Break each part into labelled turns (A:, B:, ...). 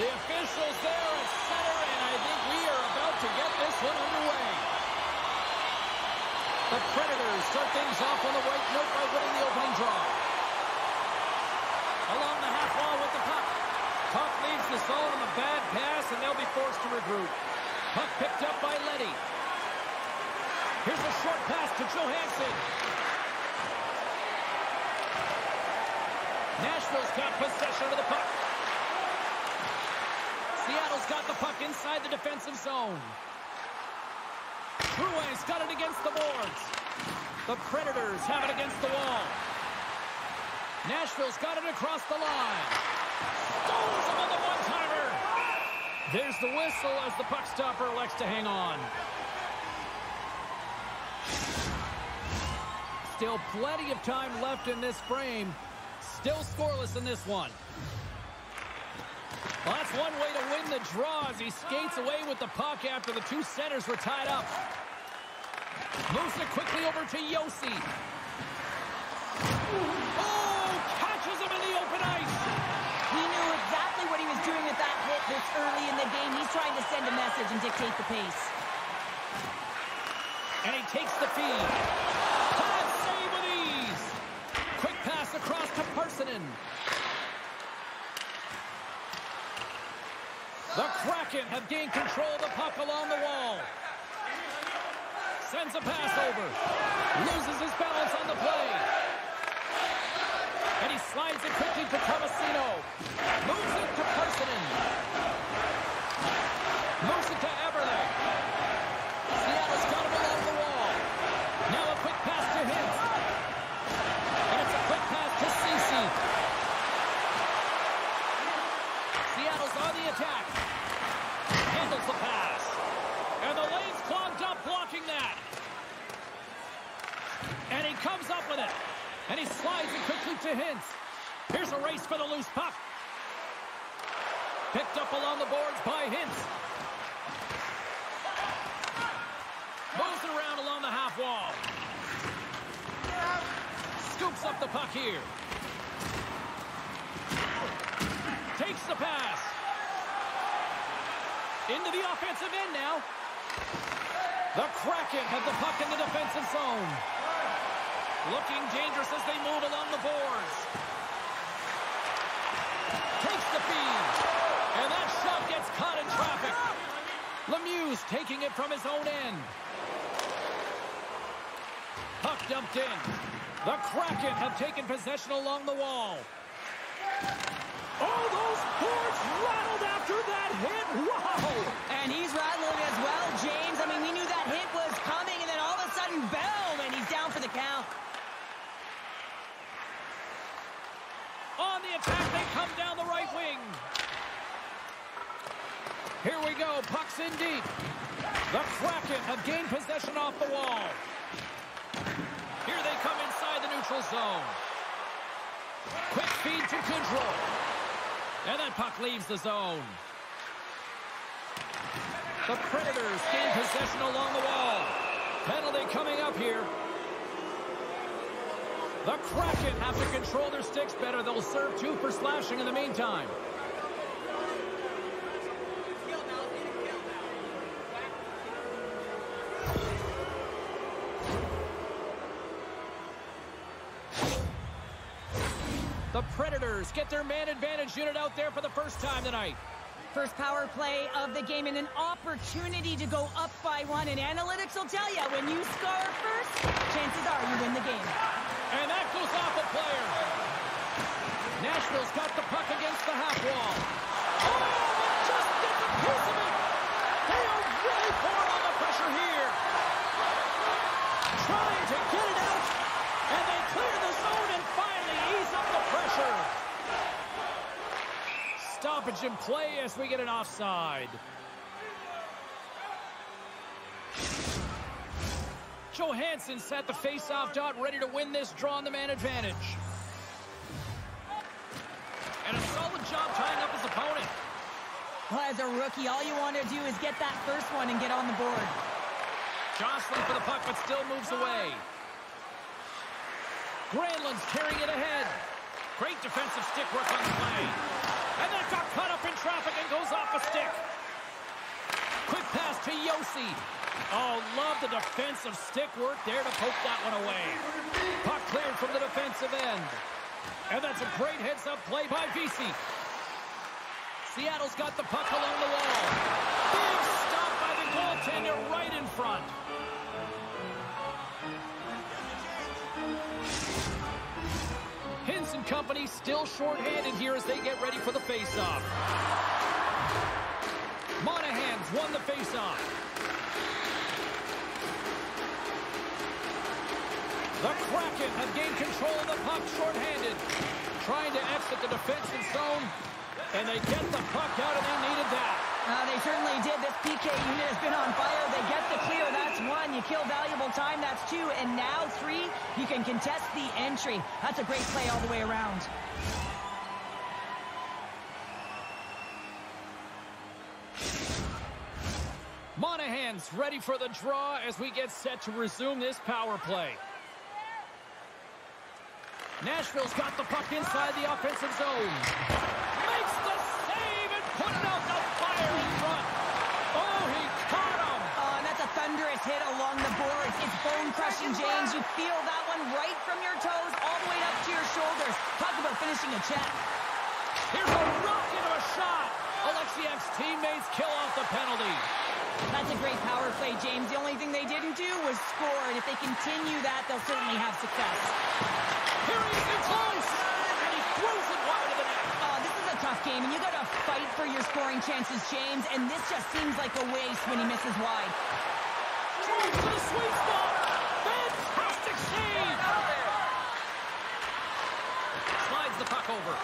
A: The officials there at center, and I think we are about to get this one underway. The Predators start things off on the right note by winning the opening draw. Along the half wall with the puck. Puck leaves the zone on a bad pass, and they'll be forced to regroup. Puck picked up by Letty. Here's a short pass to Johansson. Nashville's got possession of the puck. Seattle's got the puck inside the defensive zone. Drouin's got it against the boards. The Predators have it against the wall. Nashville's got it across the line. Stones on the one-timer. There's the whistle as the puck stopper elects to hang on. Still plenty of time left in this frame. Still scoreless in this one. Well, that's one way to win the draw as he skates away with the puck after the two centers were tied up. Moves it quickly over to Josi. Oh, catches him in the open ice.
B: He knew exactly what he was doing with that hit this early in the game. He's trying to send a message and dictate the pace.
A: And he takes the feed. Todd save with ease. Quick pass across to Parssinen. The Kraken have gained control of the puck along the wall. Sends a pass over. Loses his balance on the play. And he slides it quickly to Tomasino. Moves it to Parssinen. Moves it to Eberle. Seattle's got him along the wall. Now a quick pass to Hintz. And it's a quick pass to Ceci. Seattle's on the attack. Handles the pass. And the lane's clogged up blocking that. And he comes up with it. And he slides it quickly to Hintz. Here's a race for the loose puck. Picked up along the boards by Hintz. Moves it around along the half wall. Scoops up the puck here. Takes the pass. Into the offensive end now. The Kraken have the puck in the defensive zone. Looking dangerous as they move along the boards. Takes the feed. And that shot gets caught in traffic. Lemieux taking it from his own end. Dumped in. The Kraken have taken possession along the wall. Oh, those boards rattled after that hit. Wow!
B: And he's rattling as well, James. I mean, we knew that hit was coming, and then all of a sudden, boom, and he's down for the count.
A: On the attack, they come down the right wing. Here we go, puck's in deep. The Kraken have gained possession off the wall. Here they come inside the zone. Quick feed to Goodrow. And that puck leaves the zone. The Predators gain possession along the wall. Penalty coming up here. The Kraken have to control their sticks better. They'll serve two for slashing in the meantime. The Predators get their man advantage unit out there for the first time tonight.
B: First power play of the game and an opportunity to go up by one. And analytics will tell you, when you score first, chances are you win the game.
A: And that goes off a player. Nashville's got the puck against the half wall. Oh, just piece of it. They are really pouring on the pressure here. Trying to get it out. And they clear the zone and finally ease up the pressure. Stoppage in play as we get an offside. Johansson set the face-off dot, ready to win this draw on the man advantage. And a solid job tying up his opponent.
B: Well, as a rookie, all you want to do is get that first one and get on the board.
A: Jostling for the puck, but still moves away. Granlund's carrying it ahead. Great defensive stick work on the play. And then got caught up in traffic and goes off a stick. Quick pass to Josi. Oh, love the defensive stick work there to poke that one away. Puck cleared from the defensive end. And that's a great heads-up play by Vesey. Seattle's got the puck along the wall. Big stop by the goaltender right in front. And company still shorthanded here as they get ready for the faceoff. Monahan's won the faceoff. The Kraken have gained control of the puck shorthanded. Trying to exit the defensive zone. And they get the puck out, and they needed that.
B: Uh, they certainly did. This PK unit has been on fire. They get the clear. That's one. You kill valuable time. That's two. And now three, you can contest the entry. That's a great play all the way around.
A: Monahan's ready for the draw as we get set to resume this power play. Nashville's got the puck inside the offensive zone. Makes the save and put it out the fire in front. Oh, he caught him.
B: Oh, and hit along the boards. It's bone-crushing, James. You feel that one right from your toes all the way up to your shoulders. Talk about finishing a check.
A: Here's a rocket of a shot. Oleksiak's teammates kill off the penalty.
B: That's a great power play, James. The only thing they didn't do was score, and if they continue that, they'll certainly have success.
A: Here he is in close, and he throws it wide of the net.
B: Oh, this is a tough game, and you got to fight for your scoring chances, James, and this just seems like a waste when he misses wide.
A: Over.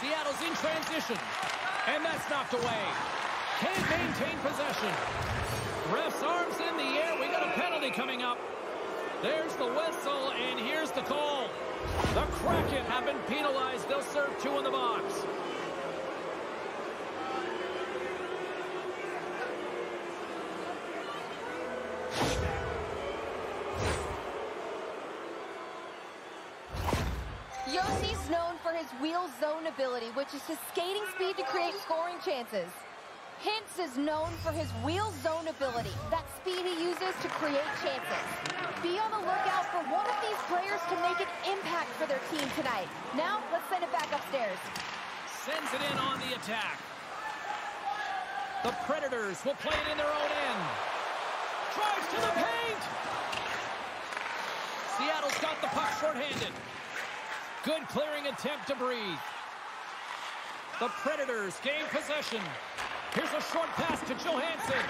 A: Seattle's in transition, and that's knocked away. Can't maintain possession. Ref's arms in the air. We got a penalty coming up. There's the whistle, and here's the call. The Kraken have been penalized. They'll serve two in the box.
C: His wheel zone ability, which is his skating speed to create scoring chances. Hintz is known for his wheel zone ability, that speed he uses to create chances. Be on the lookout for one of these players to make an impact for their team tonight. Now, let's send it back upstairs.
A: Sends it in on the attack. The Predators will play it in their own end. Drives to the paint. Seattle's got the puck shorthanded. Good clearing attempt to breathe. The Predators gain possession. Here's a short pass to Johansson.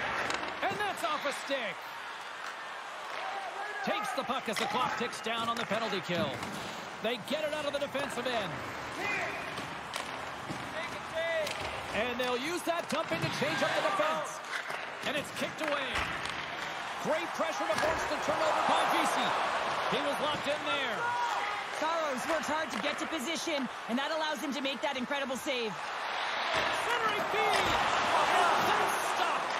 A: And that's off a stick. Takes the puck as the clock ticks down on the penalty kill. They get it out of the defensive end. And they'll use that dump in to change up the defense. And it's kicked away. Great pressure to force the turnover by Vesey. He was locked in there.
B: Saros works hard to get to position, and that allows him to make that incredible save.
A: Centering oh, feed. That's stopped.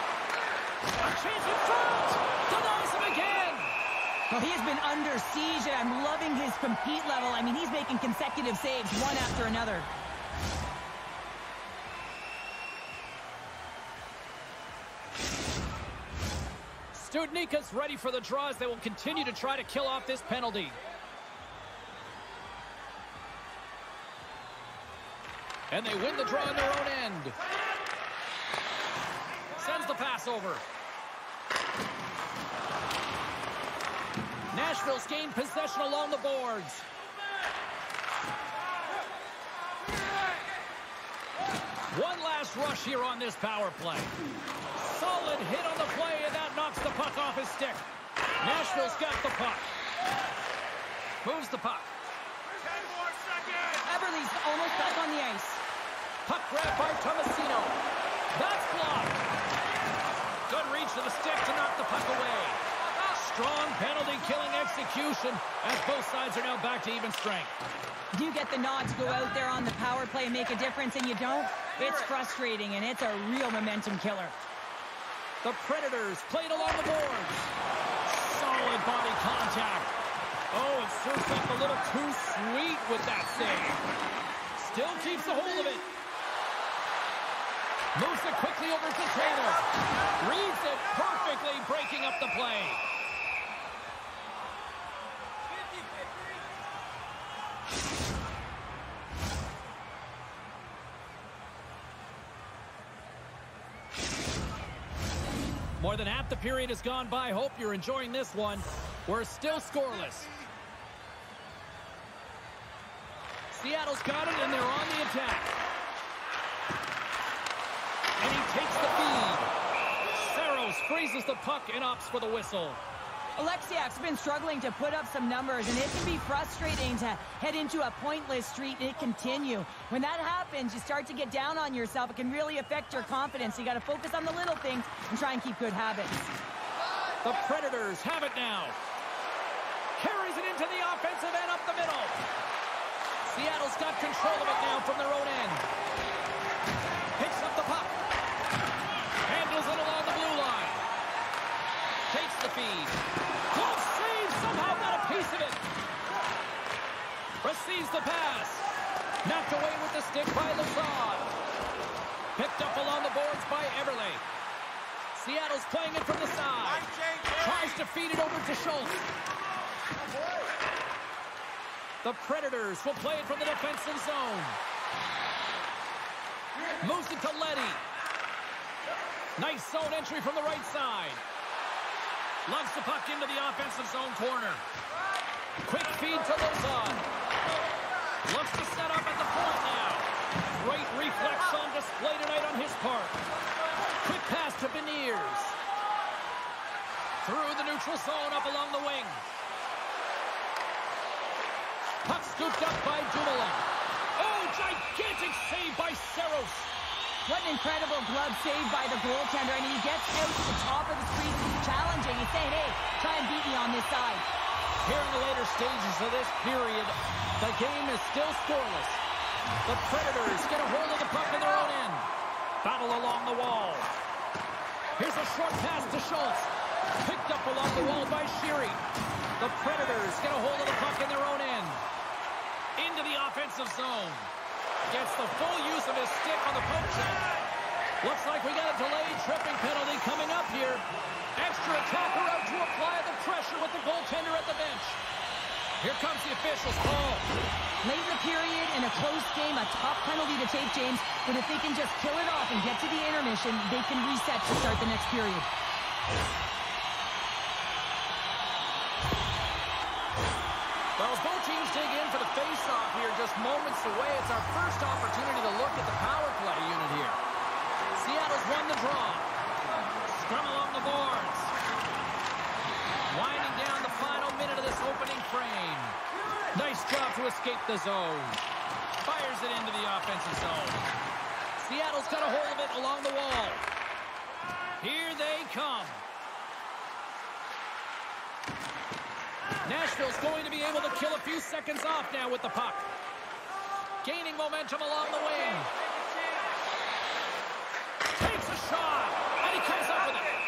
A: A chance in front. Denies him again.
B: Well, he has been under siege, and I'm loving his compete level. I mean, he's making consecutive saves, one after another.
A: Studnicka's ready for the draws. They will continue to try to kill off this penalty. And they win the draw on their own end. Sends the pass over. Nashville's gained possession along the boards. One last rush here on this power play. Solid hit on the play, and that knocks the puck off his stick. Nashville's got the puck. Moves the puck.
B: Eberle's almost back on the ice.
A: Puck grab by Tomasino. That's blocked. Good reach to the stick to knock the puck away. Strong penalty-killing execution as both sides are now back to even strength.
B: Do you get the nod to go out there on the power play and make a difference, and you don't? It's frustrating, and it's a real momentum killer.
A: The Predators played along the boards. Solid body contact. Oh, it serves up a little too sweet with that save. Still keeps the hold of it. Moves it quickly over to Taylor. Reads it perfectly, breaking up the play. More than half the period has gone by. Hope you're enjoying this one. We're still scoreless. Seattle's got it, and they're on the attack. And he takes the feed. Saros freezes the puck and opts for the whistle.
B: Oleksiak's been struggling to put up some numbers, and it can be frustrating to head into a pointless streak and it continue. When that happens, you start to get down on yourself. It can really affect your confidence. You got to focus on the little things and try and keep good habits.
A: The Predators have it now. Carries it into the offensive end up the middle. Seattle's got control of it now from their own end. Picks up the puck. Handles it along the blue line. Takes the feed. Close save. Somehow got a piece of it. Receives the pass. Knocked away with the stick by Lazard. Picked up along the boards by Eberle. Seattle's playing it from the side. Tries to feed it over to Schultz. The Predators will play it from the defensive zone. Moves it to Letty. Nice zone entry from the right side. Lugs the puck into the offensive zone corner. Quick feed to Lauzon. Looks to set up at the point now. Great reflex on display tonight on his part. Quick pass to Beniers. Through the neutral zone up along the wing. Puck scooped up by Dumoulin. Oh, gigantic save by Saros.
B: What an incredible glove save by the goaltender. Mean, he gets out to the top of the. He's challenging. He's saying, hey, try and beat me on this side.
A: Here in the later stages of this period, the game is still scoreless. The Predators get a hold of the puck in their own end. Battle along the wall. Here's a short pass to Schultz. Picked up along the wall by Sheary. The Predators get a hold of the puck in their own end. Into the offensive zone. Gets the full use of his stick on the poke check. Looks like we got a delayed tripping penalty coming up here. Extra attacker out to apply the pressure with the goaltender at the bench. Here comes the official's oh. call.
B: Late in the period, in a close game, a tough penalty to take, James. But if they can just kill it off and get to the intermission, they can reset to start the next period.
A: Well, as both teams dig in for the face-off here, just moments away, it's our first opportunity to look at the power play unit here. Seattle's won the draw. Scrum along the boards. Winding down the final minute of this opening frame. Nice job to escape the zone. Fires it into the offensive zone. Seattle's got a hold of it along the wall. Here they come. Nashville's going to be able to kill a few seconds off now with the puck. Gaining momentum along the wing. Takes a shot, and he comes up with it.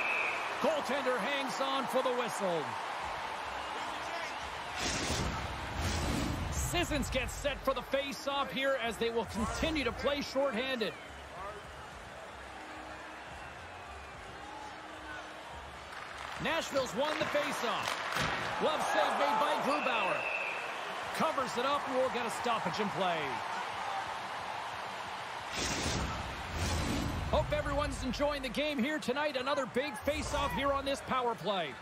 A: Goaltender hangs on for the whistle. Sissons gets set for the face-off here as they will continue to play shorthanded. Nashville's won the face-off. Glove save made by Grubauer. Covers it up and we'll get a stoppage in play. Hope everyone's enjoying the game here tonight. Another big face-off here on this power play.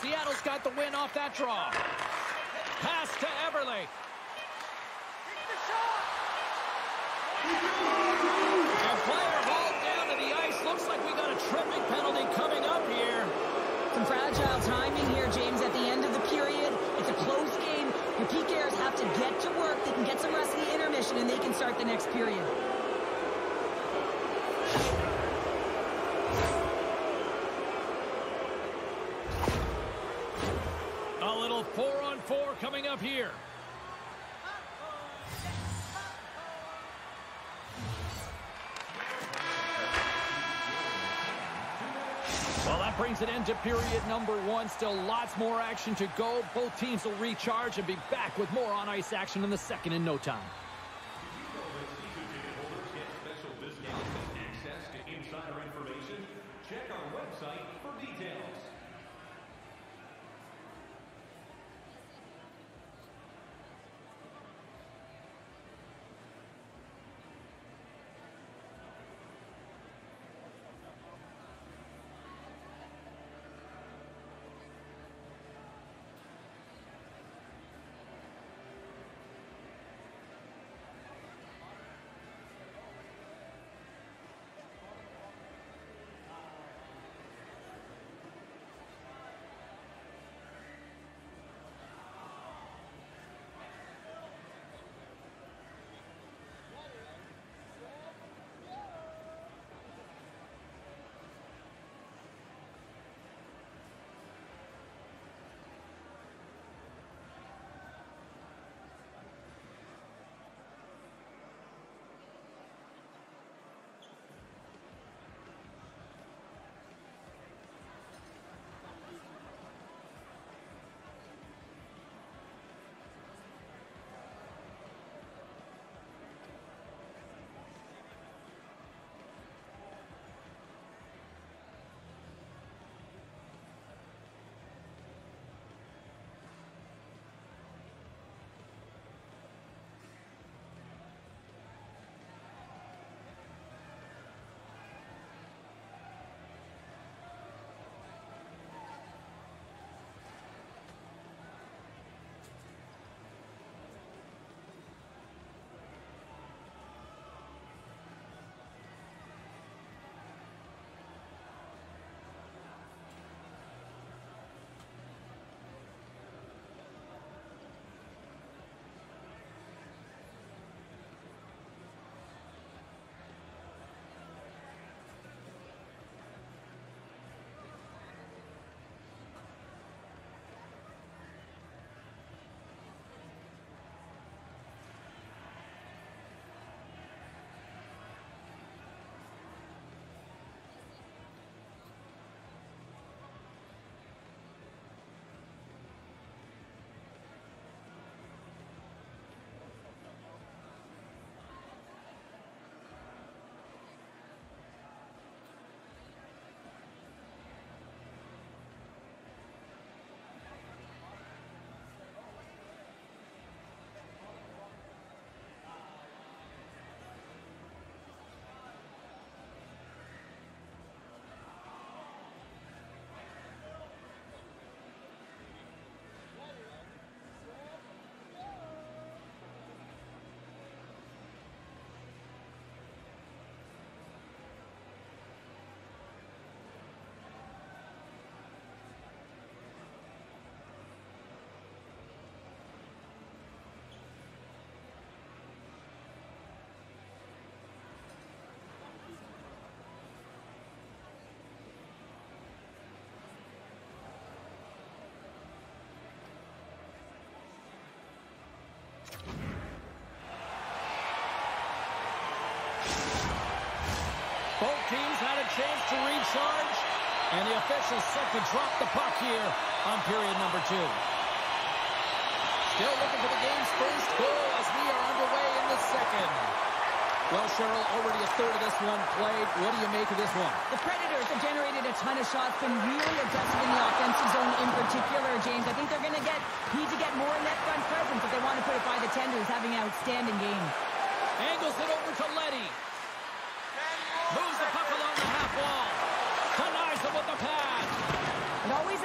A: Seattle's got the win off that draw. Pass to Eberle. And player hauled down to the ice. Looks like we got a tripping penalty coming up here.
B: Some fragile timing here, James, at the end of the period. It's a close game. The PKers have to get to work. They can get some rest of the intermission, and they can start the next period.
A: A little four-on-four coming up here. Brings an end to period number one. Still lots more action to go. Both teams will recharge and be back with more on-ice action in the second in no time. Both teams had a chance to recharge, and the officials set to drop the puck here on period number two. Still looking for the game's first goal as we are underway in the second. Well, Cheryl, already a third of this one played. What do you make of this one?
B: The Predators have generated a ton of shots, been really aggressive in the offensive zone in particular, James. I think they're going to get need to get more net front presence if they want to put it by the tenders, having an outstanding game.
A: Angles it over to Letty. Moves the puck along the half wall. Denies him with the pass.
B: It always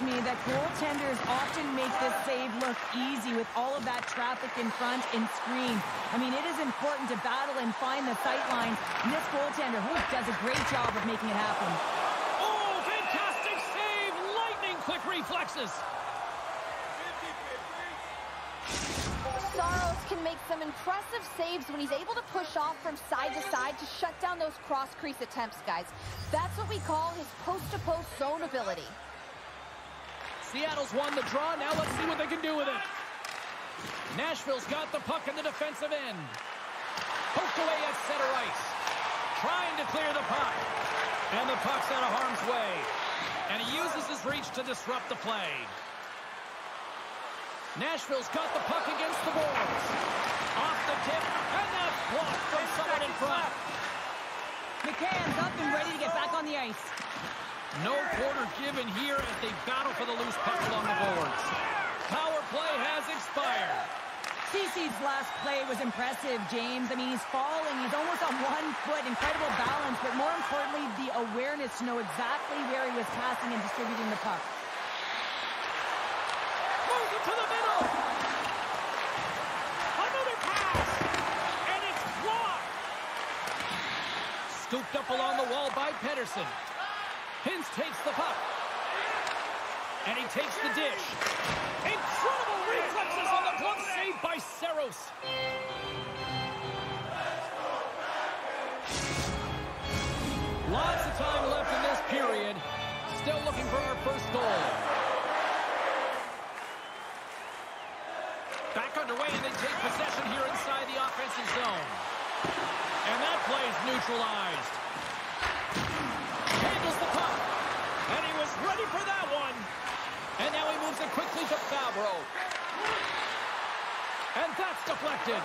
B: amazes me that goaltenders often make this save look easy with all of that traffic in front and screen. I mean, it is important to battle and find the sight lines. And this goaltender who does a great job of making it happen.
A: Oh, fantastic save! Lightning quick reflexes.
C: Saros can make some impressive saves when he's able to push off from side to side to shut down those cross-crease attempts, guys. That's what we call his post-to-post -post zone ability.
A: Seattle's won the draw. Now let's see what they can do with it. Nashville's got the puck in the defensive end. Poked away at center ice. Trying to clear the puck. And the puck's out of harm's way. And he uses his reach to disrupt the play. Nashville's got the puck against the boards. Off the tip, and that's blocked from someone in front.
B: McCann's up and ready to get back on the ice.
A: No quarter given here as they battle for the loose puck along the boards. Power play has expired.
B: Ceci's last play was impressive, James. I mean, he's falling. He's almost on one foot. Incredible balance, but more importantly, the awareness to know exactly where he was passing and distributing the puck.
A: Moves it to the middle. Another pass. And it's blocked. Scooped up along the wall by Pedersen. Hintz takes the puck. And he takes the dish. Incredible reflexes on the glove save by Saros. Lots of time left in this period. Still looking for our first goal. Back underway, and they take possession here inside the offensive zone. And that play is neutralized. Handles the puck. And he was ready for that one. And now he moves it quickly to Fabbro. And that's deflected.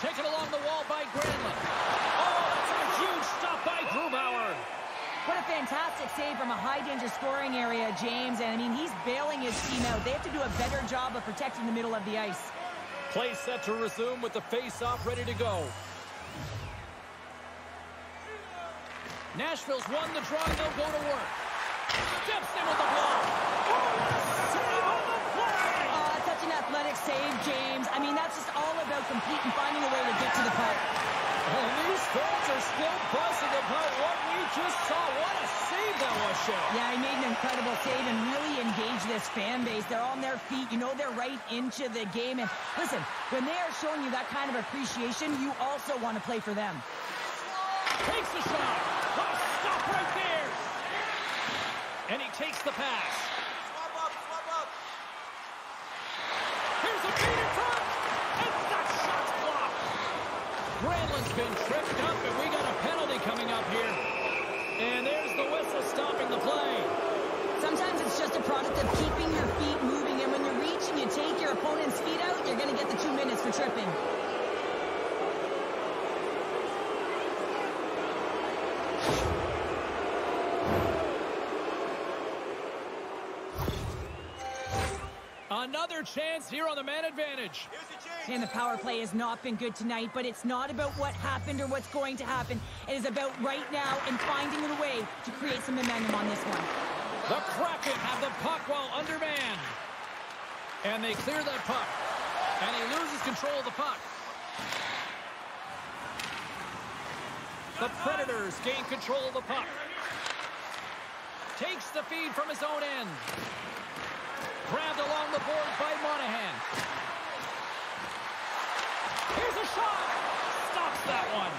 A: Taken along the wall by Granlund. Oh, that's a huge stop by Grubauer.
B: What a fantastic save from a high-danger scoring area, James. And, I mean, he's bailing his team out. They have to do a better job of protecting the middle of the ice.
A: Play set to resume with the face-off ready to go. Nashville's won the draw, and they'll go to work. Steps in with the block. Save on the play!
B: Uh, such an athletic save, James. I mean, that's just all about competing, finding a way to get to the puck.
A: And these fans are still buzzing about what we just saw. What a save that was, Shea.
B: Yeah, he made an incredible save and really engaged this fan base. They're on their feet. You know they're right into the game. And listen, when they are showing you that kind of appreciation, you also want to play for them.
A: Takes the shot. Oh, stop right there. And he takes the pass.
D: Swap up, swap up.
A: Here's a beat in front. And that shot's blocked. Granlund's been tripped up, and we got a penalty coming up here. And there's the whistle stopping the play.
B: Sometimes it's just a product of keeping your feet moving. And when you reach and you take your opponent's feet out, you're going to get the two minutes for tripping.
A: Another chance here on the man advantage.
D: Here's your chance.
B: And the power play has not been good tonight, but it's not about what happened or what's going to happen. It is about right now and finding a way to create some momentum on this one.
A: The Kraken have the puck while undermanned. And they clear that puck. And he loses control of the puck. The Predators gain control of the puck. Takes the feed from his own end. Grabbed along the boards by Monahan. Here's a shot. Stops that one.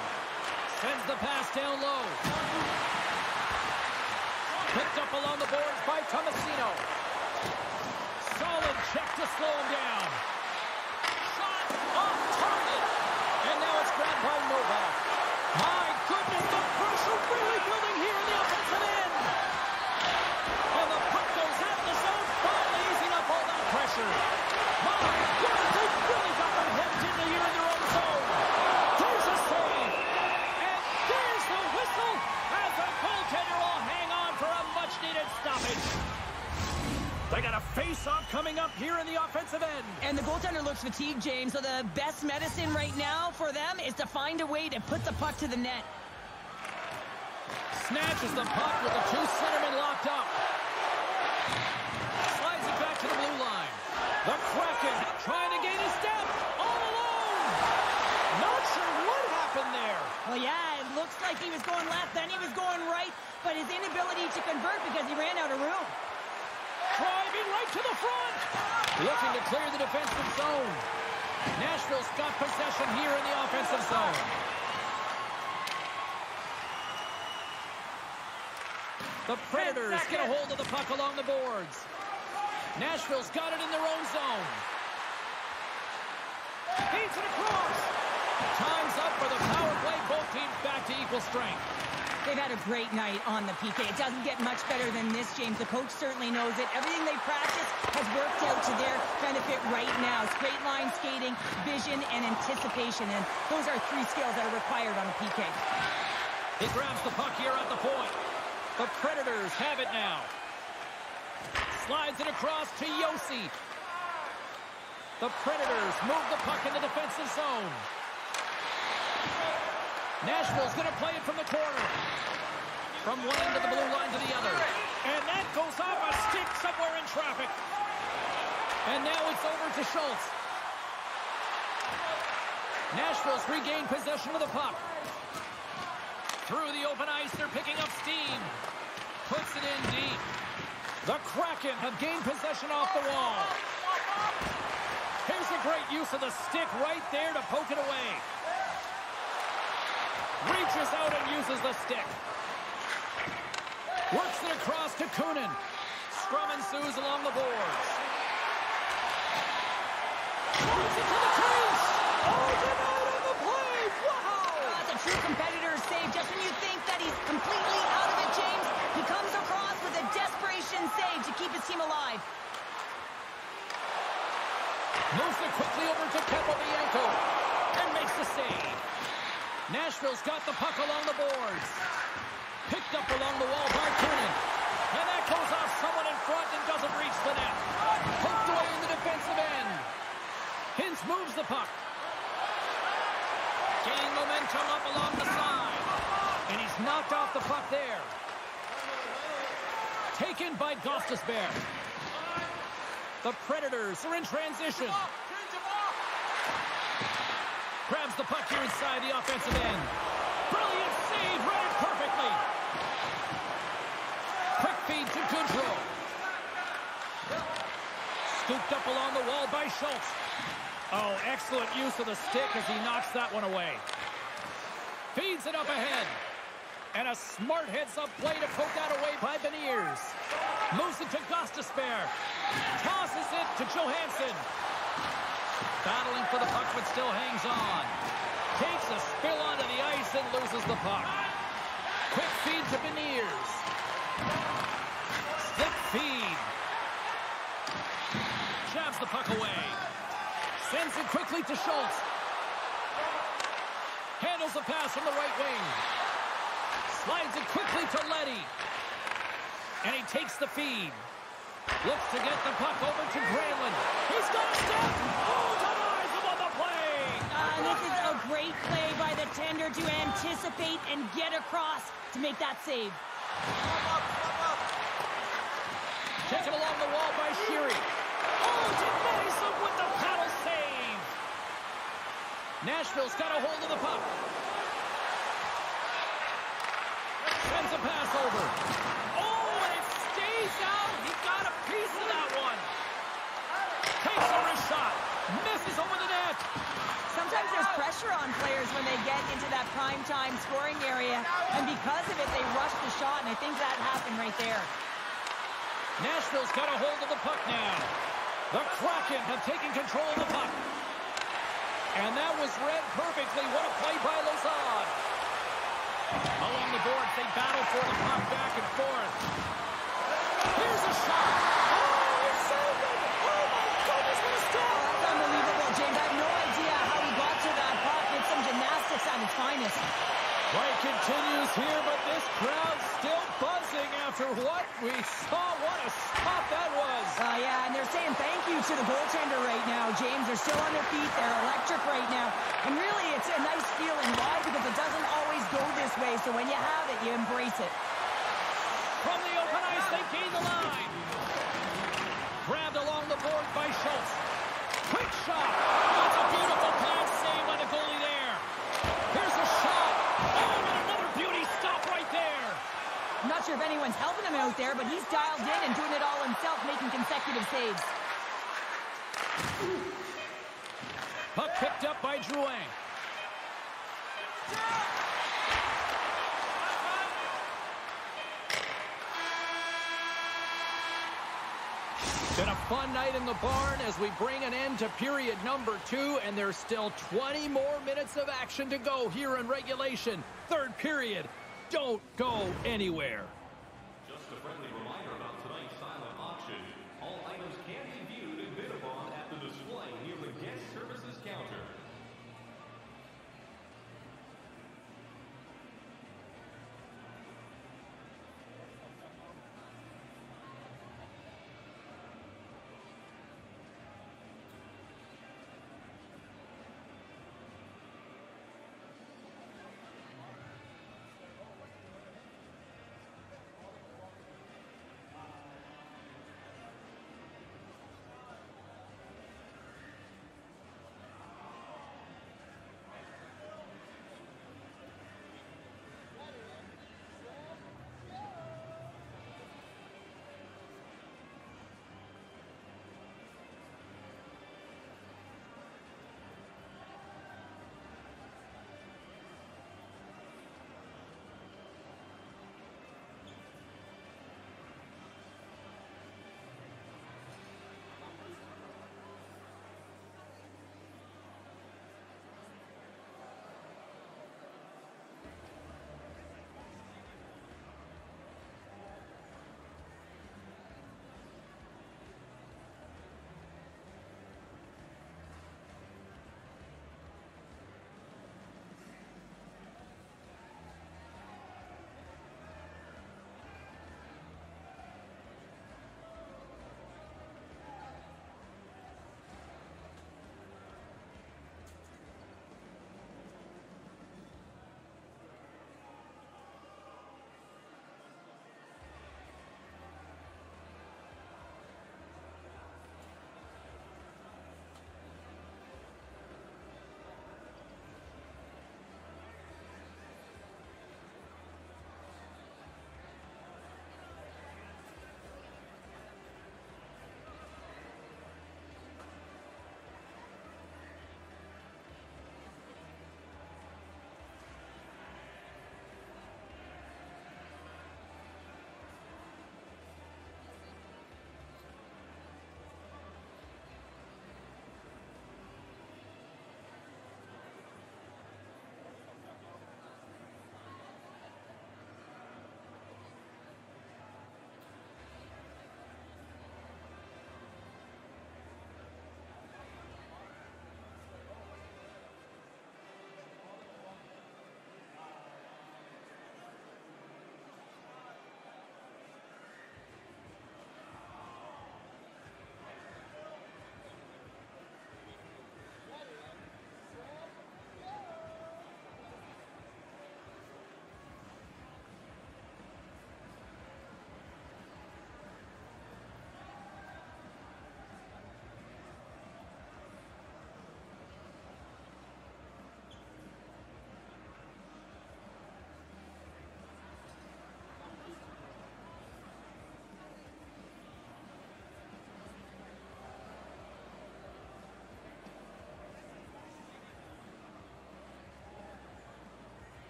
A: Sends the pass down low. Picked up along the boards by Tomasino. Solid check to slow him down. Shot off target. And now it's grabbed by Novak. My goodness, the pressure really building here in the offensive end. And the puck goes out in the zone, finally easing up all that pressure. My goodness, they really got their heads in the in their own zone. There's a save. And there's the whistle as the goaltender will hang on for a much-needed stoppage. They got a face-off coming up here in the offensive end.
B: And the goaltender looks fatigued, James, so the best medicine right now for them is to find a way to put the puck to the net.
A: Snatches the puck with the two centermen locked up. Slides it back to the blue line. Trying to gain a step. All alone. Not sure what happened there.
B: Well, yeah, it looks like he was going left, then he was going right, but his inability to convert because he ran out of room.
A: Driving right to the front. Looking to clear the defensive zone. Nashville's got possession here in the offensive zone. The Predators get a hold of the puck along the boards. Nashville's got it in their own zone. Feeds it across. Time's up for the power play. Both teams back to equal strength.
B: They've had a great night on the PK. It doesn't get much better than this, James. The coach certainly knows it. Everything they practice has worked out to their benefit right now. Straight line skating, vision, and anticipation. And those are three skills that are required on a PK.
A: He grabs the puck here at the point. The Predators have it now. Slides it across to Josi. The Predators move the puck in the defensive zone. Nashville's going to play it from the corner. From one end of the blue line to the other. And that goes off a stick somewhere in traffic. And now it's over to Schultz. Nashville's regained possession of the puck. Through the open ice, they're picking up steam. Puts it in deep. The Kraken have gained possession off the wall. Here's a great use of the stick right there to poke it away. Reaches out and uses the stick. Works it across to Kunin. Scrum ensues along the boards. Throws it to the crease. Oh, denied on the play. Wow.
B: That's a true competitor save. Just when you think that he's completely out of it, James, he comes across with a desperation save to keep his team alive.
A: Moves it quickly over to Capobianco and makes the save. Nashville's got the puck along the boards. Picked up along the wall by Kunin. And that goes off someone in front and doesn't reach the net. Poked away in the defensive end. Hintz moves the puck. Gaining momentum up along the side. And he's knocked off the puck there. Taken by Gostisbehere. The Predators are in transition. Grabs the puck here inside the offensive end. Brilliant save, read it perfectly. Quick feed to Goodrow. Scooped up along the wall by Schultz. Oh, excellent use of the stick as he knocks that one away. Feeds it up ahead. And a smart heads-up play to poke that away by Beniers. Moves it to Gostisbehere. Tosses it to Johansson. Battling for the puck, but still hangs on. Takes a spill onto the ice and loses the puck. Quick feed to Beniers. Stick feed. Jabs the puck away. Sends it quickly to Schultz. Handles the pass from the right wing. Slides it quickly to Letty. And he takes the feed. Looks to get the puck over to Granlund. He's got a step. Oh, denies him on the play.
B: Uh, this is a great play by the tender to anticipate and get across to make that save.
A: Taken along the wall by Sheary. Oh, him with the paddle save. Nashville's got a hold of the puck. Sends a pass over. Oh, and it stays out. He got a piece of that one. Takes a wrist shot. Misses over the net.
B: Sometimes there's pressure on players when they get into that prime time scoring area, and because of it, they rush the shot, and I think that happened right there.
A: Nashville's got a hold of the puck now. The Kraken have taken control of the puck. And that was read perfectly. What a play by Lazard. Along the boards, they battle for the puck back and forth. Here's a shot. Oh, it's so good. Oh, my goodness, what a.
B: That's unbelievable, James. I have no idea how he got to that puck. It's some gymnastics at its finest.
A: Play continues here, but this crowd still buzzing after what we saw. What a stop that was.
B: Uh, yeah, and they're saying thank you to the goaltender right now, James. They're still on their feet. They're electric right now. And really, it's a nice feeling. Why? Because it doesn't always go this way. So when you have it, you embrace it.
A: From the open ice, they gain the line. Grabbed along the board by Schultz. Quick shot. That's a beautiful pass save by the goalie there. Here's a shot. Oh, and another beauty stop right there.
B: I'm not sure if anyone's helping him out there, but he's dialed in and doing it all himself, making consecutive saves.
A: Puck picked up by Drouin. Been a fun night in the barn as we bring an end to period number two, and there's still 20 more minutes of action to go here in regulation. Third period. Don't go anywhere.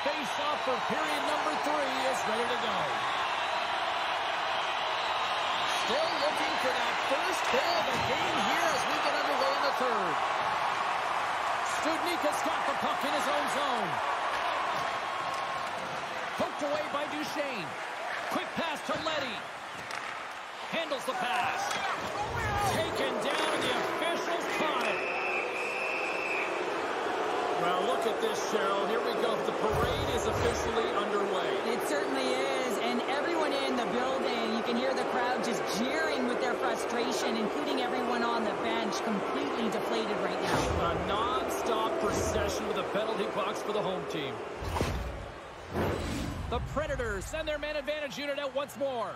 A: Face-off for period number three is ready to go. Still looking for that first goal of the game here as we get underway in the third. Studnicka's got the puck in his own zone. Poked away by Duchesne. Quick pass to Letty. Handles the pass. Taken down, the officials caught. Well, look at this, Cheryl. Here we go. The parade is officially underway.
B: It certainly is, and everyone in the building, you can hear the crowd just jeering with their frustration, including everyone on the bench, completely deflated right now.
A: A non-stop procession with a penalty box for the home team. The Predators send their man advantage unit out once more.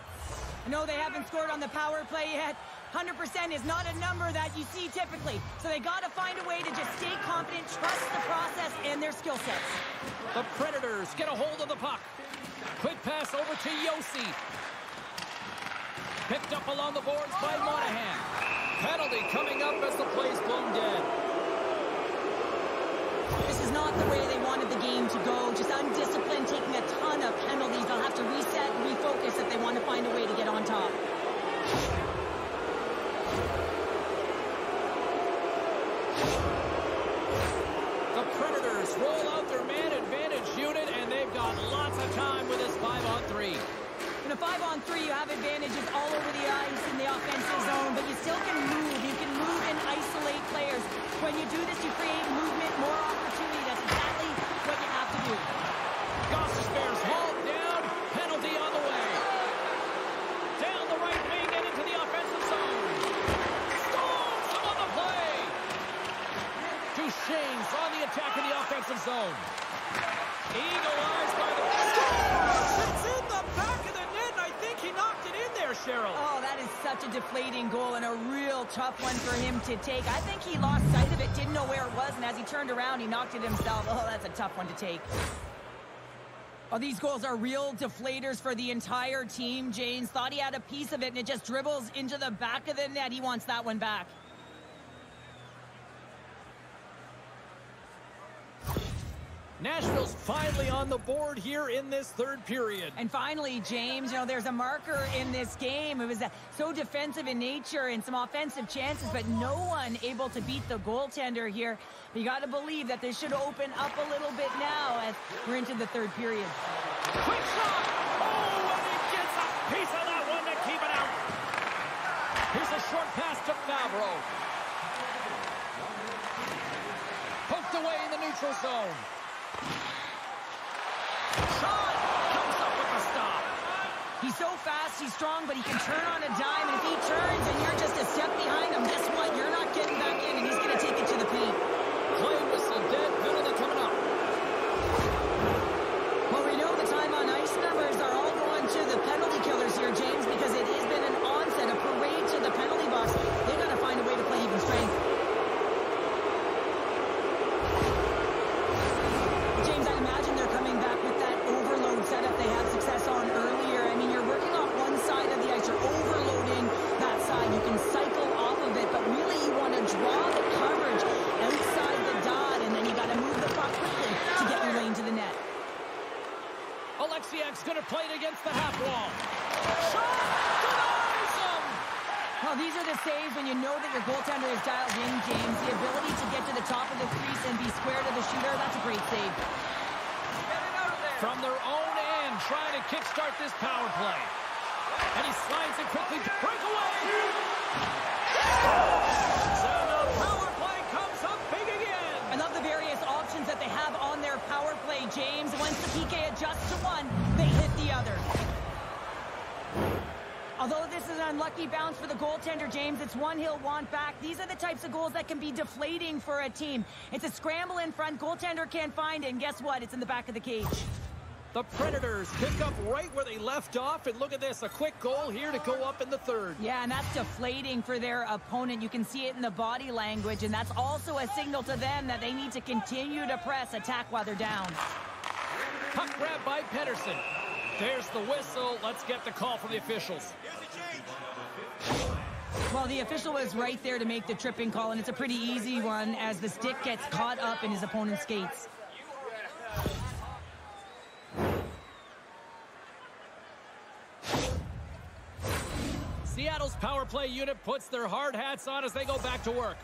B: No, they haven't scored on the power play yet. 100% is not a number that you see typically. So they got to find a way to just stay confident, trust the process and their skill sets.
A: The Predators get a hold of the puck. Quick pass over to Josi. Picked up along the boards by Monahan. Penalty coming up as the play's blown dead.
B: This is not the way they wanted the game to go. Just undisciplined, taking a ton of penalties. They'll have to reset and refocus if they want to find a way to get on top.
A: The Predators roll out their man advantage unit, and they've got lots of time with this five-on-three.
B: In a five-on-three, you have advantages all over the ice in the offensive zone, but you still can move. You can move and isolate players. When you do this, you create movement, more opportunity. That's exactly what you have to do.
A: Goss Bears hauled down. Penalty on the way. Down the right wing and into the offensive zone. Storms him on the play. Duchesne's on the attack in the offensive zone. Eagle eyes by the... It's in the back of the net, and I think he knocked it in there, Cheryl.
B: Oh, that is such a deflating goal and a real tough one for him to take. I think he lost sight of it, didn't know where it was, and as he turned around, he knocked it himself. Oh, that's a tough one to take. Oh, these goals are real deflators for the entire team. James thought he had a piece of it, and it just dribbles into the back of the net. He wants that one back.
A: Nashville's finally on the board here in this third period.
B: And finally, James, you know, there's a marker in this game. It was uh, so defensive in nature and some offensive chances, but no one able to beat the goaltender here. You got to believe that this should open up a little bit now as we're into the third period.
A: Quick shot! Oh, and he gets a piece of that one to keep it out. Here's a short pass to Fabbro. Poked away in the neutral zone. Shot comes up with the stop.
B: He's so fast, he's strong, but he can turn on a dime. And if he turns and you're just a step behind him, guess what? You're not getting back in, and he's going to take it to the paint.
A: Play whistle dead. Penalty coming up.
B: Well, we know the time on ice numbers are all going to the penalty killers here, James, because it has been an onset, a parade to the penalty box. They've got to find a way to play even strength. James, I imagine they're coming back with that overload setup they had success on earlier. I mean, you're working off one side of the ice, you're overloading that side. You can cycle off of it, but really you want to draw the coverage outside the dot, and then you got to move the puck quickly to get your lane to the net.
A: Oleksiak's going to play it against the half wall. Shot! Denies him!
B: Well, these are the saves when you know that your goaltender is dialed in, James. The ability to get to the top of the crease and be square to the shooter, that's a great save.
A: From their own end, to kickstart this power play. And he slides it quickly. Breakaway! So the power play comes up big again.
B: I love the various options that they have on their power play, James. Once the PK adjusts to one, they hit the other. Although this is an unlucky bounce for the goaltender, James, it's one he'll want back. These are the types of goals that can be deflating for a team. It's a scramble in front, goaltender can't find it, and guess what? It's in the back of the cage.
A: The Predators pick up right where they left off, and look at this, a quick goal here to go up in the third.
B: Yeah, and that's deflating for their opponent. You can see it in the body language, and that's also a signal to them that they need to continue to press, attack while they're down.
A: Puck grab by Pedersen. There's the whistle. Let's get the call from the officials.
B: Well, the official was right there to make the tripping call, and it's a pretty easy one as the stick gets caught up in his opponent's skates.
A: This power play unit puts their hard hats on as they go back to work.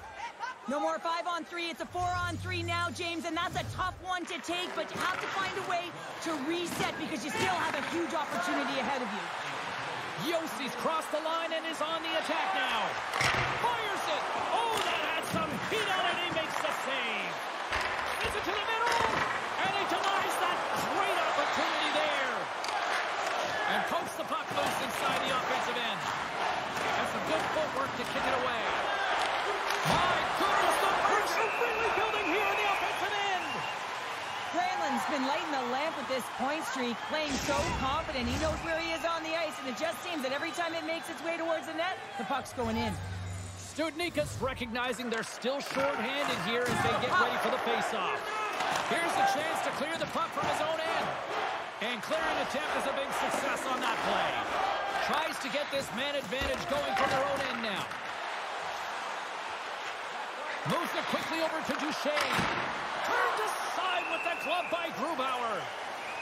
B: No more five on three. It's a four on three now, James, and that's a tough one to take, but you have to find a way to reset because you still have a huge opportunity ahead of you.
A: Josi's crossed the line and is on the attack now. Fires it. Oh, that had some heat on it. He makes the save. Gets it to the middle. And he denies that great opportunity there. And pokes the puck loose inside the offensive end. Has some footwork to kick it away. My goodness, the pressure really building here in the offensive end.
B: Granlund's been lighting the lamp with this point streak, playing so confident. He knows where he is on the ice, and it just seems that every time it makes its way towards the net, the puck's going in.
A: Studnicka's recognizing they're still short-handed here as they get ready for the face-off. Here's a chance to clear the puck from his own end. And clearing attempt is a big success on that play. Tries to get this man advantage going from their own end now. Moves it quickly over to Duchesne. Turned aside with the glove by Grubauer.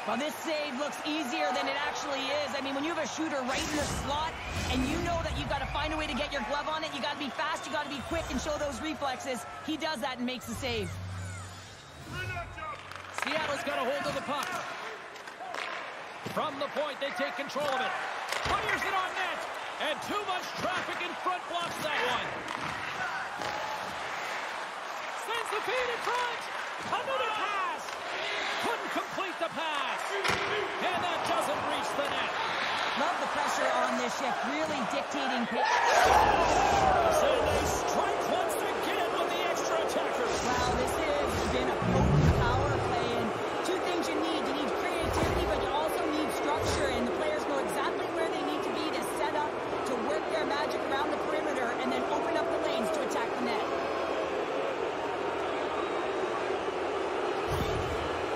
B: Well, this save looks easier than it actually is. I mean, when you have a shooter right in the slot and you know that you've got to find a way to get your glove on it, you got to be fast, you got to be quick and show those reflexes. He does that and makes the save.
A: Seattle's got a hold of the puck. From the point, they take control of it. Fires it on net. And too much traffic in front blocks that one. Sends the feed in front. Another pass. Couldn't complete the pass. And that doesn't reach the net.
B: Love the pressure on this shift, really dictating pitch.
A: So they strike once again with the extra attackers.
B: Wow, this has magic around the perimeter, and then open up the lanes to attack the net.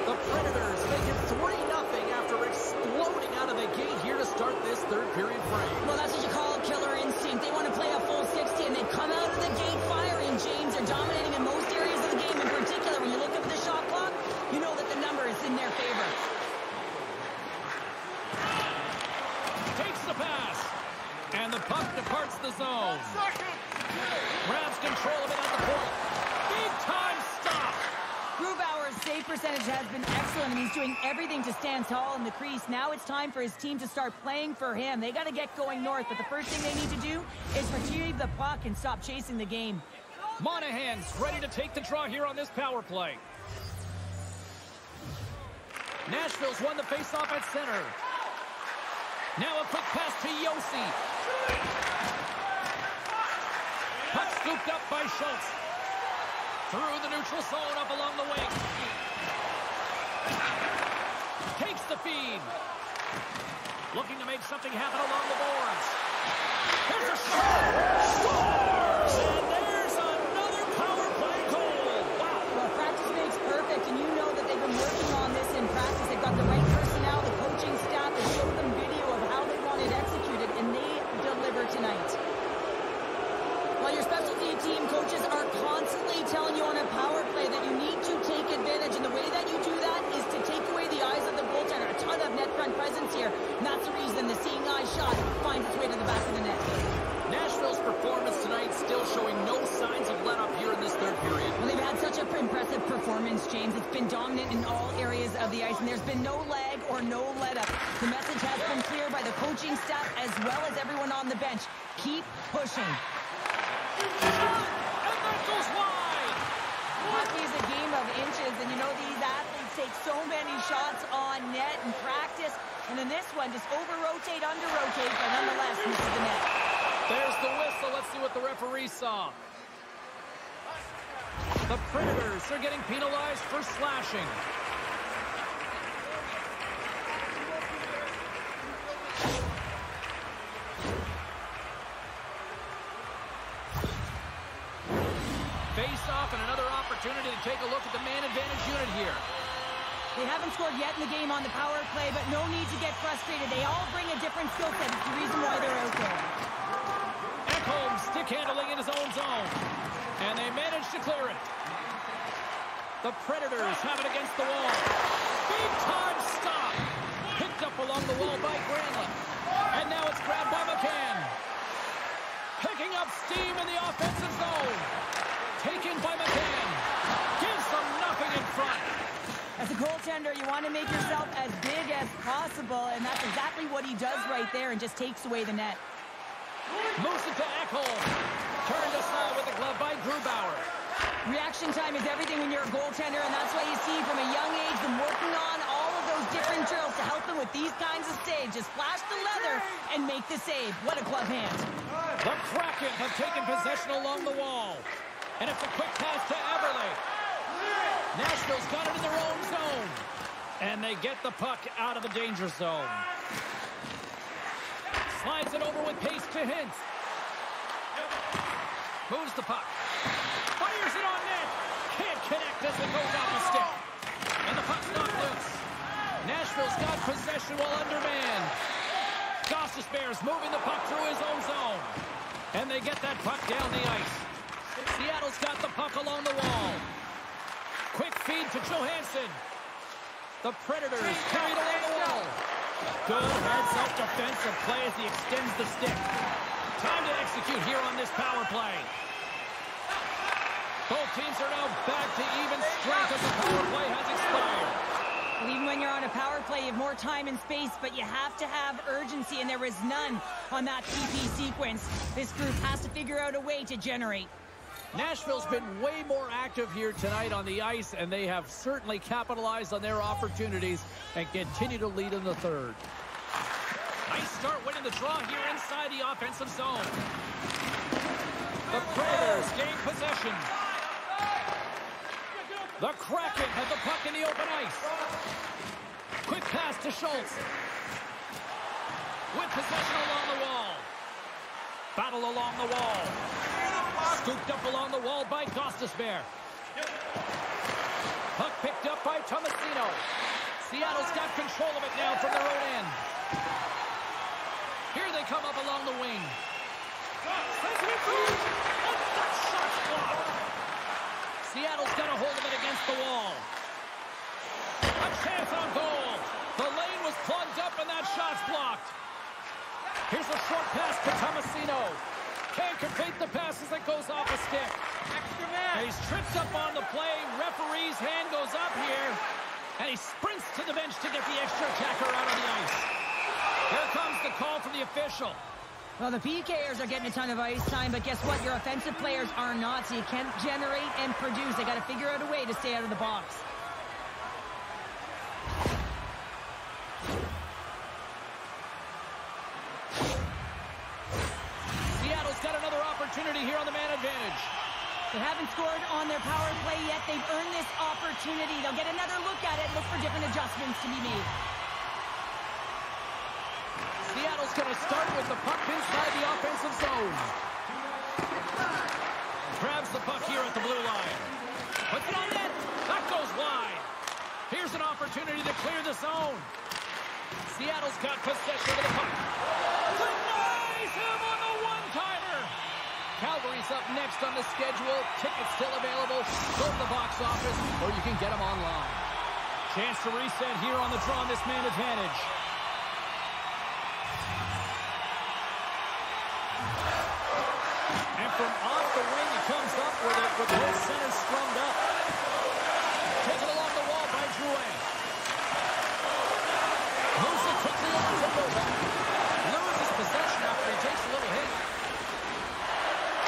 A: The Predators make it 3-0 after exploding out of the gate here to start this third period frame.
B: Well, that's what you call killer instinct. They want to play a full 60, and they come out of the gate firing, James. They're dominating in most areas of the game. In particular, when you look up at the shot clock, you know that the number is in their favor.
A: Takes the pass. And the puck departs the zone. Grabs control of it at the point. Big time stop.
B: Grubauer's save percentage has been excellent, and he's doing everything to stand tall in the crease. Now it's time for his team to start playing for him. They got to get going north, but the first thing they need to do is retrieve the puck and stop chasing the game.
A: Monahan's ready to take the draw here on this power play. Nashville's won the faceoff at center. Now a quick pass to Josi. Puck scooped up by Schultz. Through the neutral zone up along the wing. Takes the feed. Looking to make something happen along the boards. Here's a shot. Scores! And there's another power play goal. Wow.
B: Well, practice makes perfect, and you know that they've been working on this in practice. They've got the right personnel, the coaching staff has showed them video of how they want it executed, and they deliver tonight. While your specialty team coaches are constantly telling you on a power play that you need to take advantage, and the way that you do that is to take away the eyes of the goaltender. A ton of net front presence
A: performance still showing no signs of let up here in this third period.
B: Well, they've had such an impressive performance, James. It's been dominant in all areas of the ice, and there's been no lag or no let up. The message has been clear by the coaching staff as well as everyone on the bench. Keep pushing.
A: And that goes wide.
B: Hockey is a game of inches, and you know these athletes take so many shots on net in practice, and in this one, just over-rotate, under-rotate, but nonetheless misses the net.
A: There's the whistle. Let's see what the referee saw. The Predators are getting penalized for slashing. Face off and another opportunity to take a look at the man advantage unit here.
B: They haven't scored yet in the game on the power play, but no need to get frustrated. They all bring a different skill set. It's the reason why they're out there.
A: Ekholm stick handling in his own zone. And they manage to clear it. The Predators have it against the wall. Big time stop. Picked up along the wall by Granlund. And now it's grabbed by McCann. Picking up steam in the offensive zone. Taken by McCann. Gives them nothing in front.
B: As a goaltender, you want to make yourself as big as possible, and that's exactly what he does right there and just takes away the net.
A: Moves it to Ekholm. Turned aside with the glove by Grubauer.
B: Reaction time is everything when you're a goaltender, and that's why you see from a young age them working on all of those different drills to help them with these kinds of saves. Just flash the leather and make the save. What a glove hand.
A: The Kraken have taken possession along the wall. And it's a quick pass to Eberle. Nashville's got it in their own zone. And they get the puck out of the danger zone. Slides it over with pace to Hintz. Moves the puck. Fires it on net. Can't connect as it goes off the stick. And the puck's knocked loose. Nashville's got possession while undermanned. Gostisbehere moving the puck through his own zone. And they get that puck down the ice. Seattle's got the puck along the wall. Quick feed to Johansson. The Predators carried along the wall. Good heads-up defensive play as he extends the stick. Time to execute here on this power play. Both teams are now back to even strength as the power play has expired.
B: Even when you're on a power play, you have more time and space, but you have to have urgency, and there was none on that PP sequence. This group has to figure out a way to generate.
A: Nashville's been way more active here tonight on the ice, and they have certainly capitalized on their opportunities and continue to lead in the third. Nice start winning the draw here inside the offensive zone. The Predators gain possession. The Kraken have the puck in the open ice. Quick pass to Schultz. With possession along the wall. Battle along the wall. Scooped up along the wall by Gostisbehere. Puck picked up by Tomasino. Seattle's got control of it now from their own end. Here they come up along the wing. Seattle's got a hold of it against the wall. A chance on goal. The lane was plugged up and that shot's blocked. Here's a short pass to Tomasino. Can't complete the pass as it goes off a stick.
D: Extra man.
A: And he's tripped up on the play. Referee's hand goes up here. And he sprints to the bench to get the extra attacker out of the ice. Here comes the call from the official.
B: Well, the PKers are getting a ton of ice time, but guess what? Your offensive players are not, so you can't generate and produce. They got to figure out a way to stay out of the box.
A: Seattle's got another opportunity here on the man advantage.
B: They haven't scored on their power play yet. They've earned this opportunity. They'll get another look at it, look for different adjustments to be made.
A: Seattle's going to start with the puck inside the offensive zone. Grabs the puck here at the blue line. Puts it on net. That goes wide. Here's an opportunity to clear the zone. Seattle's got possession of the puck. Denies him on the. Calgary's up next on the schedule. Tickets still available. Go to the box office, or you can get them online. Chance to reset here on the draw this man advantage. And from off the wing, he comes up with it with both centers strummed up. Taken along the wall by Drouin. Moves it quickly over to Novak. Loses possession after he takes a little hit.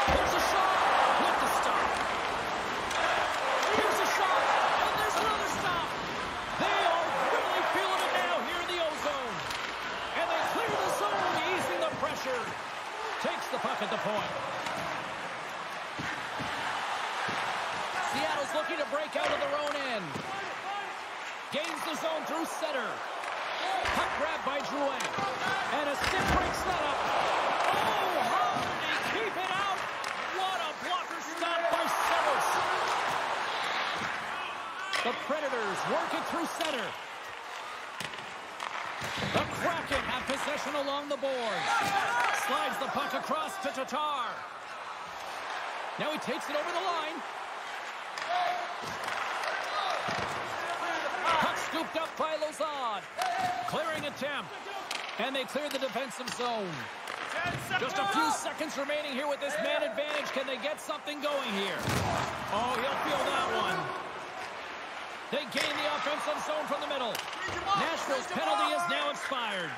A: Here's a shot with the stop. Here's a shot, and there's another stop. They are really feeling it now here in the ozone. And they clear the zone, easing the pressure. Takes the puck at the point. Seattle's looking to break out of their own end. Gains the zone through center. Puck grab by Drouin. And a stick breaks that up. Oh, how did he keep it out? What a blocker stop by Severus. The Work it through center. The Kraken have possession along the boards. Slides the puck across to Tatar. Now he takes it over the line. Puck scooped up by Lauzon. Clearing attempt. And they clear the defensive zone. Just a few seconds remaining here with this man advantage. Can they get something going here? Oh, he'll feel that one. They gain the offensive zone from the middle. Nashville's penalty is now expired.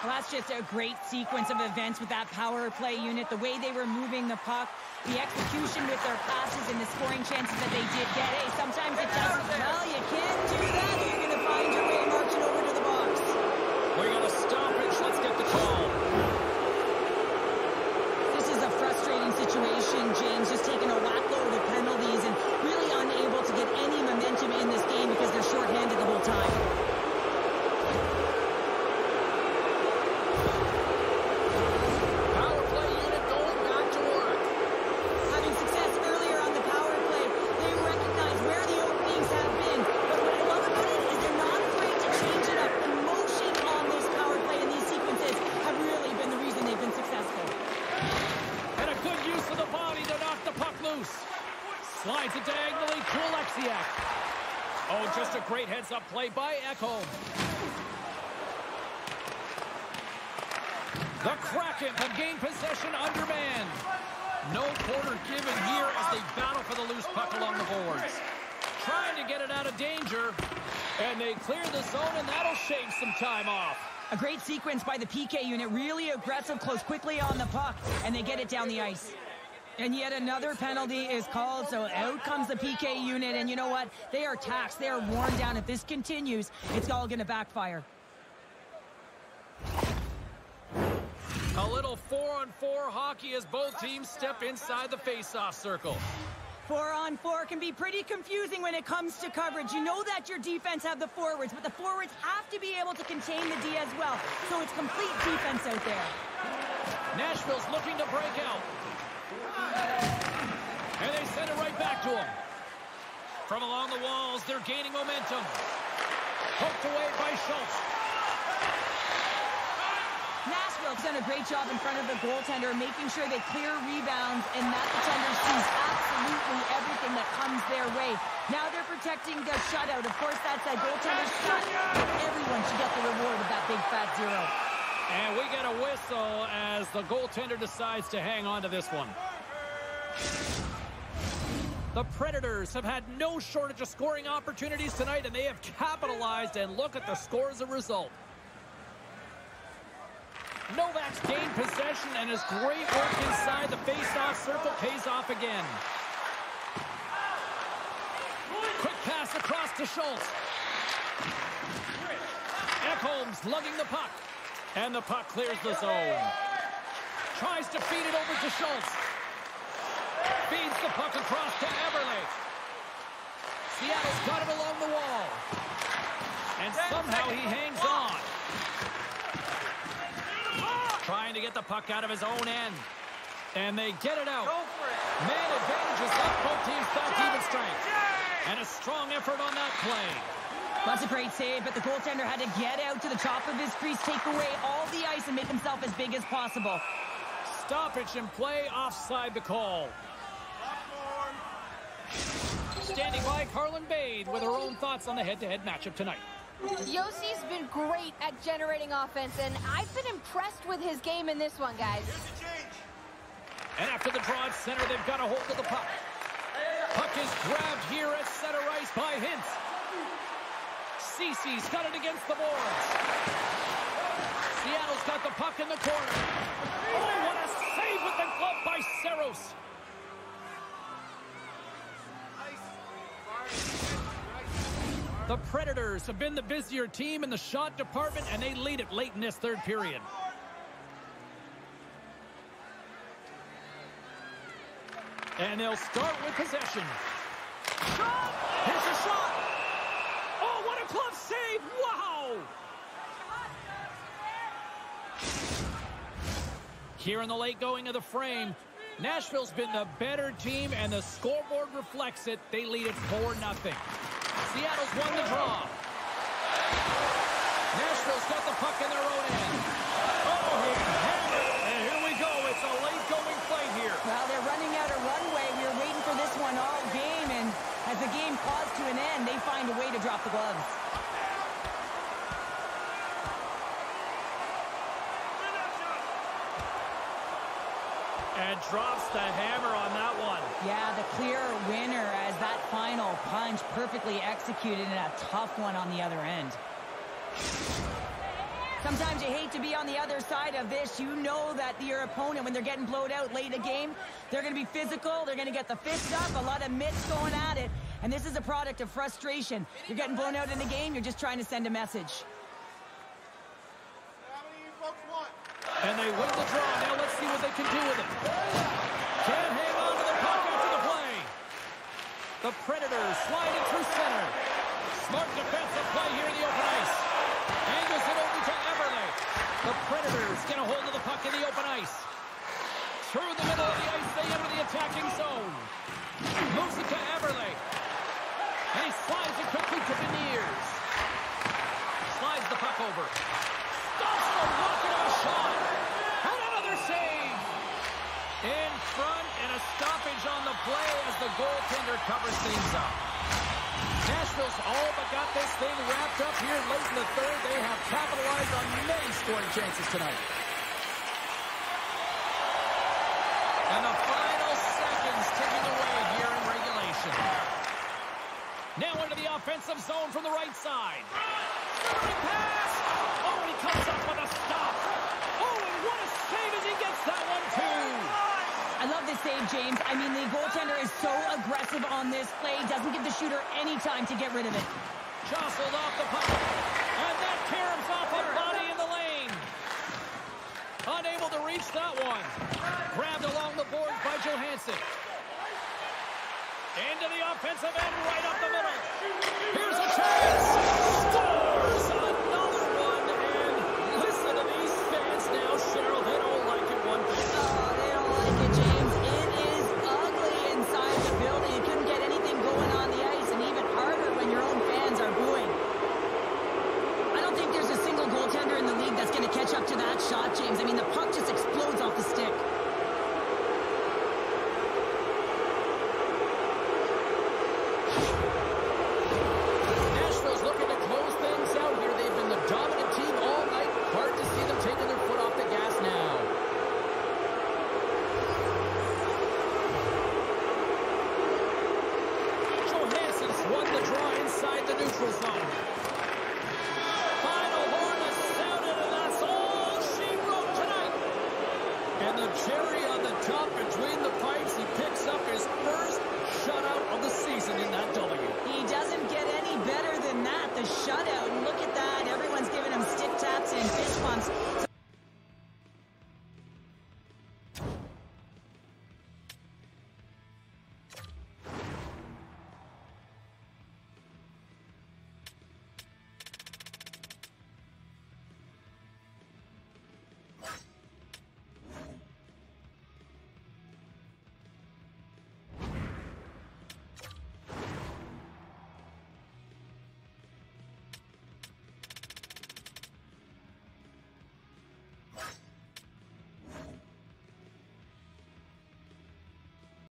B: Well, that's just a great sequence of events with that power play unit, the way they were moving the puck, the execution with their passes, and the scoring chances that they did get. Hey, sometimes it doesn't. Well, you can't do that. You're going to find your way marching over to the box.
A: We're going to stoppage. Let's get the call.
B: This is a frustrating situation, James, just taking a whackload of penalties and really unable to get any momentum in this game because they're shorthanded the whole time.
A: Power play unit going back to work.
B: Having success earlier on the power play, they recognize where the openings have been. But what I love about it is they're not afraid to change it up. The motion on this power play and these sequences have really been the reason they've been successful.
A: And a good use of the body to knock the puck loose. Slides it diagonally to Oleksiak. Oh, just a great heads-up play by Ekholm. The Kraken have gained possession undermanned. No quarter given here as they battle for the loose puck along the boards. Trying to get it out of danger. And they clear the zone, and that'll shave some time off.
B: A great sequence by the PK unit, really aggressive, close quickly on the puck, and they get it down the ice. And yet another penalty is called, so out comes the PK unit, and you know what? They are taxed, they are worn down. If this continues, it's all going to backfire.
A: A little four-on-four hockey as both teams step inside the face-off circle.
B: Four on four can be pretty confusing when it comes to coverage. You know that your defense have the forwards, but the forwards have to be able to contain the D as well. So it's complete defense out there.
A: Nashville's looking to break out. And they send it right back to him. From along the walls, they're gaining momentum. Poked away by Schultz.
B: Nashville's done a great job in front of the goaltender, making sure they clear rebounds and that defender sees absolutely everything that comes their way. Now they're protecting the shutout. Of course, that's a goaltender's shot. Everyone should get the reward of that big fat zero.
A: And we get a whistle as the goaltender decides to hang on to this one. The Predators have had no shortage of scoring opportunities tonight, and they have capitalized, and look at the score as a result. Novak's gained possession, and his great work inside the face-off circle pays off again. Quick pass across to Schultz. Ekholm's lugging the puck. And the puck clears the zone. Tries to feed it over to Schultz. Feeds the puck across to Eberle. Seattle's got him along the wall. And somehow he hangs on. Trying to get the puck out of his own end. And they get it out. Man advantages left both teams back even strength. And a strong effort on that play.
B: That's a great save, but the goaltender had to get out to the top of his crease, take away all the ice, and make himself as big as possible.
A: Stoppage and play offside the call. Standing by, Carlin Bade with her own thoughts on the head-to-head matchup tonight.
C: Josi's been great at generating offense, and I've been impressed with his game in this one, guys.
A: And after the draw at center, they've got a hold of the puck. Puck is grabbed here at center ice by Hintz. Ceci's got it against the boards. Seattle's got the puck in the corner. Oh, what a save with the glove by Saros. The Predators have been the busier team in the shot department, and they lead it late in this third period. And they'll start with possession. Here's a shot. Oh, what a glove save. Wow. Here in the late going of the frame, Nashville's been the better team, and the scoreboard reflects it. They lead it 4-0. Seattle's won the draw. Nashville's got the puck in their own end. Oh, he had it. And here we go. It's a late-going play here.
B: Well, they're running out of runway. We were waiting for this one all game, and as the game claws to an end, they find a way to drop the gloves.
A: And drops the hammer on that one.
B: Yeah, the clear winner as that final punch perfectly executed in a tough one on the other end. Sometimes you hate to be on the other side of this. You know that your opponent, when they're getting blowed out late in the game, they're going to be physical. They're going to get the fist up, a lot of mitts going at it. And this is a product of frustration. You're getting blown out in the game. You're just trying to send a message.
A: And they win the draw. Now let's see what they can do with it. Can't hang on to the puck after the play. The Predators sliding through center. Smart defensive play here in the open ice. Angles it over to Eberle. The Predators get a hold of the puck in the open ice. Through the middle of the ice, they enter the attacking zone. Moves it to Eberle. And he slides it quickly to Beniers. Slides the puck over. Stops the rocket of a shot. And another save. In front and a stoppage on the play as the goaltender covers things up. All but got this thing wrapped up here late in the third. They have capitalized on many scoring chances tonight. And the final seconds ticking away here in regulation. Now into the offensive zone from the right side. Pass. Oh, he comes up with a stop. Oh, and what a save as he gets that one, too.
B: I love this save, James. I mean, the goaltender is so aggressive on this play. Doesn't give the shooter any time to get rid of it.
A: Jostled off the puck. And that caroms off a body in the lane. Unable to reach that one. Grabbed along the boards by Johansson. Into the offensive end, right up the middle. Here's a chance.
B: That's going to catch up to that shot, James. I mean, the puck